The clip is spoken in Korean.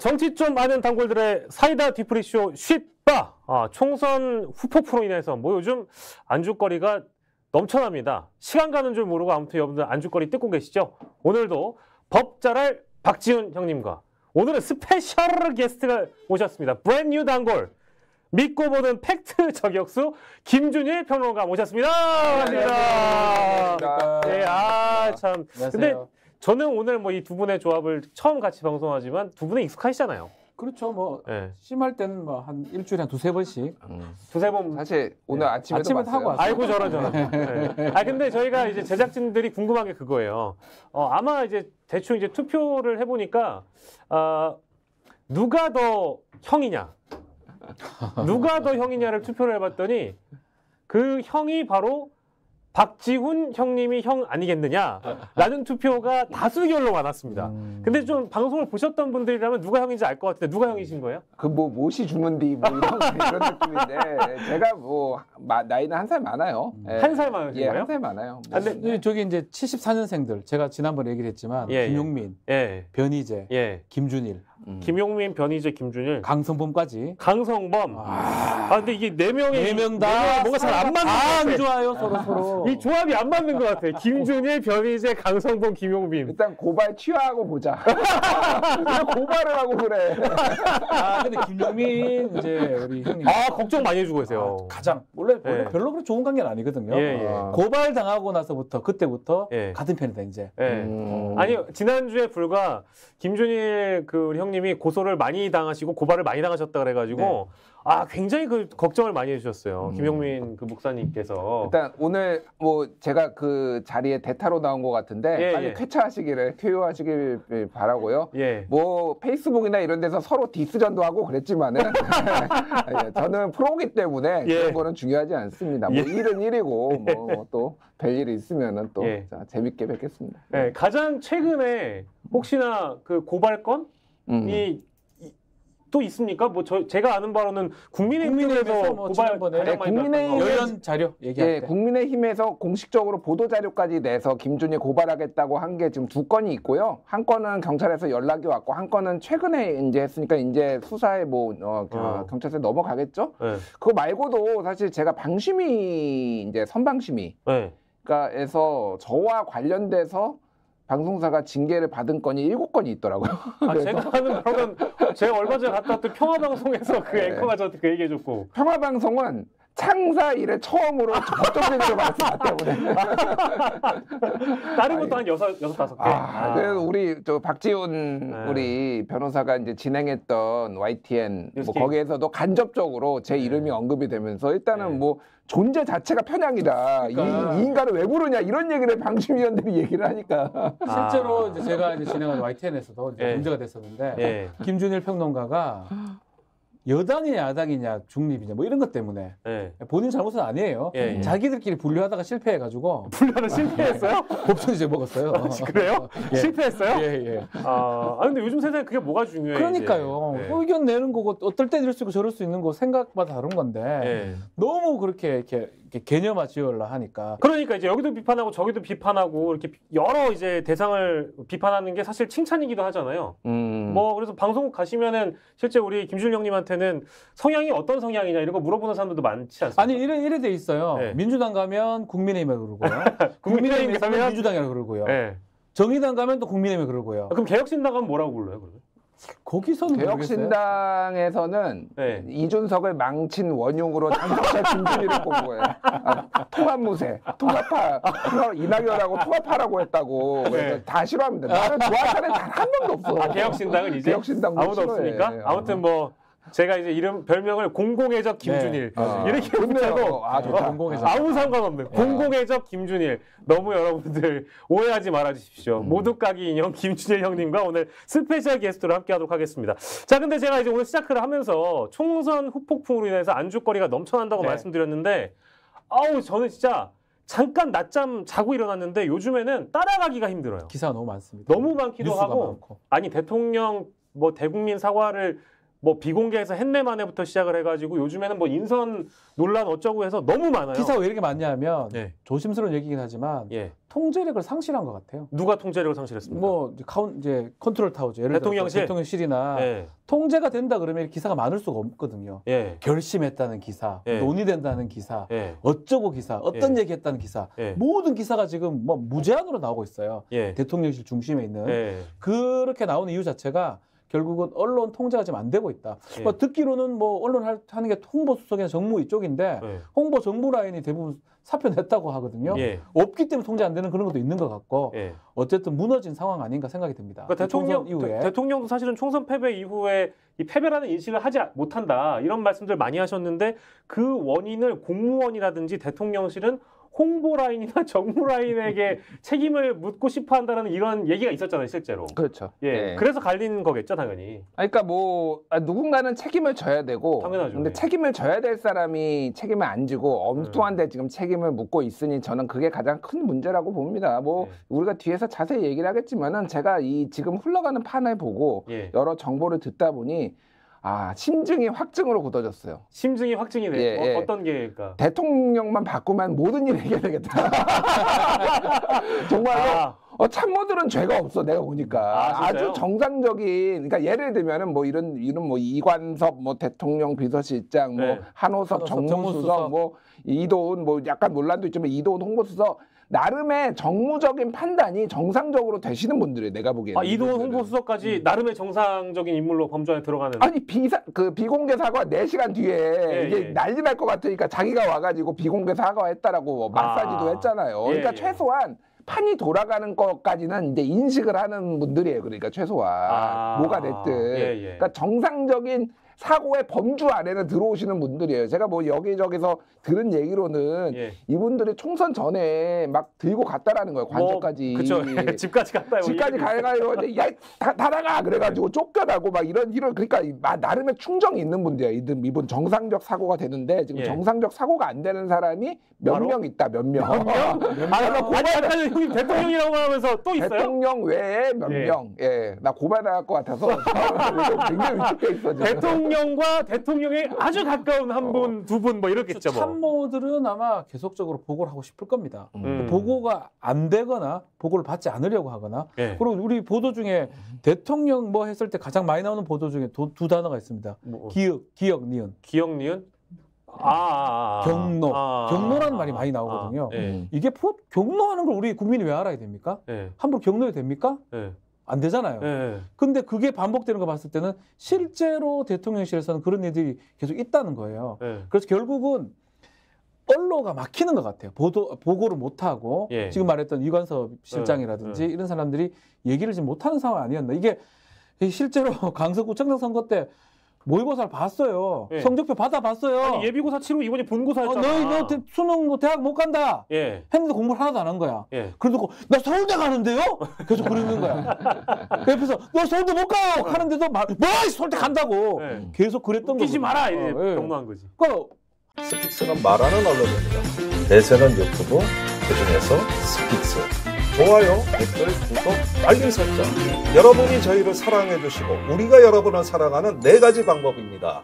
정치 좀 아는 단골들의 사이다 뒤풀이쇼 쉽바 아, 총선 후폭풍으로 인해서 뭐 요즘 안주거리가 넘쳐납니다. 시간 가는 줄 모르고 아무튼 여러분들 안주거리 뜯고 계시죠? 오늘도 법잘할 박지훈 형님과 오늘은 스페셜 게스트가 오셨습니다. brand new 단골 믿고 보는 팩트 저격수 김준일 평론가 모셨습니다. 반갑습니다. 네, 아 참. 근데 저는 오늘 뭐 이 두 분의 조합을 처음 같이 방송하지만 두 분은 익숙하시잖아요. 그렇죠. 뭐 네. 심할 때는 뭐 한 일주일에 한 두세 번씩 두세 번 사실 오늘 아침에도 아침에 봤어요. 하고 왔어요. 저런 저런. 네. 아 근데 저희가 이제 제작진들이 궁금한 게 그거예요. 어, 아마 이제 대충 이제 투표를 해보니까 어, 누가 더 형이냐, 누가 더 형이냐를 투표를 해봤더니 그 형이 바로 박지훈 형님이 형 아니겠느냐라는 투표가 다수결로 많았습니다. 음. 근데 좀 방송을 보셨던 분들이라면 누가 형인지 알 것 같은데 누가 형이신 거예요? 그 뭐 못이 주는디 뭐 이런 이런 느낌인데 제가 뭐 마- 나이는 한 살 많아요. 예. 한살 많으신 예, 거예요? 한 살 많아요. 아, 근데 네. 저기 이제 74년생들 제가 지난번에 얘기를 했지만 예, 예. 김용민, 예, 변희재, 예. 김준일, 음. 김용민, 변희재, 김준일, 강성범까지 강성범. 아, 근데 이게 네 명이 네명네다 명이 뭔가 잘 안 맞는 것안 같아. 좋아요 서로 서로. 이 조합이 안 맞는 것 같아. 김준일, 변희재, 강성범, 김용민. 일단 고발 취하하고 보자. 왜 고발을 하고 그래? 아 근데 김용민 이제 우리 형님 아 걱정 많이 해주고 계세요. 아, 가장 원래 원래 예. 별로 그렇게 좋은 관계는 아니거든요. 예, 예. 아. 고발 당하고 나서부터 그때부터 예. 같은 편이다 이제. 예. 음. 아니 지난주에 불과 김준일 그 우리 형님 이 고소를 많이 당하시고 고발을 많이 당하셨다 그래가지고 네. 아 굉장히 그 걱정을 많이 해주셨어요. 음. 김용민 그 목사님께서. 일단 오늘 뭐 제가 그 자리에 대타로 나온 것 같은데 예, 빨리 예. 쾌차하시기를 쾌유하시길 바라고요. 예. 뭐 페이스북이나 이런 데서 서로 디스전도 하고 그랬지만은 예, 저는 프로기 때문에 예. 그런 거는 중요하지 않습니다. 뭐 예. 일은 일이고 뭐 또 별일이 있으면은 또 예. 자, 재밌게 뵙겠습니다. 예, 가장 최근에 혹시나 그 고발건이 음. 이- 또 있습니까? 뭐 저 제가 아는 바로는 국민의힘에서 뭐 고발 많이 국민의힘. 여연 자료 얘기할 예, 때. 국민의힘에서 공식적으로 보도 자료까지 내서 김준일 고발하겠다고 한 게 지금 두 건이 있고요. 한 건은 경찰에서 연락이 왔고 한 건은 최근에 이제 했으니까 이제 수사에 뭐 어, 겨- 어. 경찰서에 넘어가겠죠. 예, 그거 말고도 사실 제가 방심위 이제 선방심위 예. 그러니까에서 저와 관련돼서 방송사가 징계를 받은 건이 일곱 건이 있더라고요. 아, 제가 아는 바로는 제가 얼마 전에 갔다 왔던 평화방송에서 그 네. 앵커가 저한테 그 얘기해줬고 평화방송은 창사 이래 처음으로 법정제재를 받았기 때문에. 다른 것도 한 여섯 여섯 다섯 개. 아, 그래서 우리 저 박지훈 네. 우리 변호사가 이제 진행했던 YTN 뭐. 거기에서도 간접적으로 제 이름이 언급이 되면서 일단은 네. 뭐 존재 자체가 편향이다. 그러니까. 이, 이 인간을 왜 부르냐 이런 얘기를 방심위원들이 얘기를 하니까. 실제로 아. 이제 제가 이제 진행한 YTN에서도 이제 예. 문제가 됐었는데 예, 김준일 평론가가 여당이냐 야당이냐 중립이냐 뭐 이런 것 때문에 예. 본인 잘못은 아니에요. 예, 예. 자기들끼리 분류하다가 실패해가지고 분류하는 실패했어요? 법정 이제 먹었어요. 그래요? 예. 실패했어요? 예, 예. 아, 아, 근데 요즘 세상에 그게 뭐가 중요해? 그러니까요. 예. 의견 내는 거고 어떨 때 이럴 수 있고 저럴 수 있는 거 생각마다 다른 건데 예. 너무 그렇게 이렇게 개념화 지으려 하니까 그러니까 이제 여기도 비판하고 저기도 비판하고 이렇게 여러 이제 대상을 비판하는 게 사실 칭찬이기도 하잖아요. 음. 뭐 그래서 방송국 가시면은 실제 우리 김준일 형님한테는 성향이 어떤 성향이냐 이런 거 물어보는 사람들도 많지 않습니까? 아니 이래 이래 돼 있어요. 예. 민주당 가면 국민의힘이라고 그러고요. 국민의힘 가면 민주당이라고 그러고요. 예. 정의당 가면 또 국민의힘이 그러고요. 아, 그럼 개혁신당 가면 뭐라고 불러요? 그러면? 거기서는. 개혁신당에서는 네. 이준석을 망친 원흉으로 당사자 김준일을 꼽은 거예요. 아, 통합무새, 통합파, 통합, 이낙연하고 통합하라고 했다고. 그래서 네. 다 싫어합니다. 나를 좋아하는 사람이 단한 명도 없어. 아 개혁신당은 이제 개혁신당도 아무도 싫어해. 없으니까 아무튼 뭐 제가 이제 이름 별명을 공공의 적 김준일 네. 아, 이렇게. 붙여도 아, 좋다. 공공의 적. 아무 상관없는 공공의 적 김준일 너무 여러분들 오해하지 말아 주십시오. 모두 까기 인형 김준일 형님과 오늘 스페셜 게스트로 함께하도록 하겠습니다. 자, 근데 제가 이제 오늘 시작을 하면서 총선 후폭풍으로 인해서 안주거리가 넘쳐난다고 네. 말씀드렸는데 아우 저는 진짜 잠깐 낮잠 자고 일어났는데 요즘에는 따라가기가 힘들어요. 기사가 너무 많습니다. 너무 많기도 하고 많고. 아니 대통령 뭐 대국민 사과를 뭐 비공개에서 했네 마네부터 시작을 해가지고 요즘에는 뭐 인선 논란 어쩌고 해서 너무 많아요. 기사가 왜 이렇게 많냐면 예. 조심스러운 얘기긴 하지만 예. 통제력을 상실한 것 같아요. 누가 통제력을 상실했습니까? 뭐 이제 카운 이제 컨트롤 타워죠. 예를 대통령실? 대통령실이나 예. 통제가 된다 그러면 기사가 많을 수가 없거든요. 예. 결심했다는 기사, 예. 논의된다는 기사, 예. 어쩌고 기사, 어떤 얘기했다는 기사, 예. 모든 기사가 지금 뭐 무제한으로 나오고 있어요. 예. 대통령실 중심에 있는 예. 그렇게 나오는 이유 자체가 결국은 언론 통제가 지금 안 되고 있다. 예. 뭐 듣기로는 뭐 언론 할- 하는 게 홍보 수석이나 정무 이쪽인데 예. 홍보 정부 라인이 대부분 사표 냈다고 하거든요. 예. 없기 때문에 통제 안 되는 그런 것도 있는 것 같고 예. 어쨌든 무너진 상황 아닌가 생각이 듭니다. 그러니까 대통령 총선 이후에 대, 통령도 사실은 총선 패배 이후에 이 패배라는 인식을 하지 못한다 이런 말씀들 많이 하셨는데 그 원인을 공무원이라든지 대통령실은 홍보 라인이나 정무 라인에게 책임을 묻고 싶어 한다는 이런 얘기가 있었잖아요 실제로. 그렇죠. 예. 예. 그래서 갈리는 거겠죠 당연히. 그러니까 뭐 아, 누군가는 책임을 져야 되고 당연하죠. 근데 예. 책임을 져야 될 사람이 책임을 안 지고 엉뚱한데 지금 책임을 묻고 있으니 저는 그게 가장 큰 문제라고 봅니다. 뭐 예. 우리가 뒤에서 자세히 얘기를 하겠지만은 제가 이 지금 흘러가는 판을 보고 예. 여러 정보를 듣다 보니 아 심증이 확증으로 굳어졌어요. 심증이 확증이 돼. 예, 예. 어, 어떤 게일까? 대통령만 바꾸면 모든 일을 해결되겠다. 정말로 아, 어, 참모들은 죄가 없어 내가 보니까 아? 주 정상적인 그러니까 예를 들면은 뭐 이런 이런 뭐 이관섭 뭐 대통령 비서실장 뭐 네. 한호섭 한호섭 정무수석 정무수석. 뭐 이도훈 뭐 약간 논란도 있지만 이도훈 홍보수석 나름의 정무적인 판단이 정상적으로 되시는 분들이에요 내가 보기에는 아 이분들은. 홍보수석까지 나름의 정상적인 인물로 범죄에 들어가는. 음. 아니 비사 그 비공개 사과 4시간 뒤에 예, 이게 예. 난리 날 것 같으니까 자기가 와가지고 비공개 사과했다라고 마사지도 아. 했잖아요. 예, 그러니까 예. 최소한 판이 돌아가는 것까지는 이제 인식을 하는 분들이에요. 그러니까 최소한 아. 뭐가 됐든 예, 예. 그러니까 정상적인 사고의 범주 안에는 들어오시는 분들이에요. 제가 뭐 여기저기서 들은 얘기로는 예. 이분들이 총선 전에 막 들고 갔다라는 거예요. 관저까지. 뭐, 그쵸. 집까지 갔다. 집까지 가가지고 이제 야, 다, 다 나가 그래가지고 쫓겨나고 막 이런 이런 그러니까 나름의 충정이 있는 분들이야. 이분 이분 정상적 사고가 되는데 지금 예. 정상적 사고가 안 되는 사람이 몇? 명 있다. 몇 명. 아, 아니, 아까 형님 대통령이라고 하면서 또 있어요? 대통령 외에 몇 예. 명. 예, 나 고발당할 것 같아서 굉장히 위축돼 있어 지금. 대통령 과 대통령에 아주 가까운 한 분, 두 분 뭐 이렇겠죠 뭐. 참모들은 아마 계속적으로 보고를 하고 싶을 겁니다. 음. 보고가 안 되거나 보고를 받지 않으려고 하거나 예. 그리고 우리 보도 중에 대통령 뭐 했을 때 가장 많이 나오는 보도 중에 도- 두 단어가 있습니다. 뭐, 기억, 기억, 니은. 기억 니은? 아, 아, 아. 경로. 아, 경로라는 아, 말이 많이 아, 나오거든요. 예. 음. 이게 포- 경로하는 걸 우리 국민이 왜 알아야 됩니까? 예. 함부로 경로해 됩니까? 예. 안 되잖아요. 예. 근데 그게 반복되는 거 봤을 때는 실제로 대통령실에서는 그런 일들이 계속 있다는 거예요. 예. 그래서 결국은 언로가 막히는 것 같아요. 보도 보고를 못 하고 예. 지금 말했던 이관섭 실장이라든지 예, 예. 이런 사람들이 얘기를 지금 못 하는 상황 아니었나? 이게 실제로 강서구청장 선거 때 모의고사를 봤어요. 예. 성적표 받아봤어요. 아니, 예비고사 치르고 이번에 어, 본고사였잖아. 너희 너 대- 수능 너 대학 못 간다. 예. 했는데 공부를 하나도 안 한 거야. 예. 그래도 나 서울대 가는데요? 계속 그러는 거야. 그 옆에서 너 서울대 못 가요 하는데도 막, 뭐 서울대 간다고 예. 계속 그랬던 웃기지 거거든요. 마라 이제 어, 예. 격노한 거지. 그러니까 스픽스는 말하는 언론입니다. 대세는 유튜브, 그중에서 스픽스. 좋아요, 댓글, 구독, 알림 설정. 여러분이 저희를 사랑해 주시고 우리가 여러분을 사랑하는 네 가지 방법입니다.